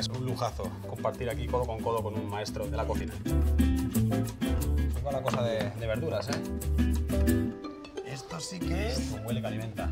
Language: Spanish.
es un lujazo compartir aquí codo con codo con un maestro de la cocina. Tengo la cosa de, de verduras, ¿eh? Esto sí que es... Esto huele que alimenta.